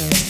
as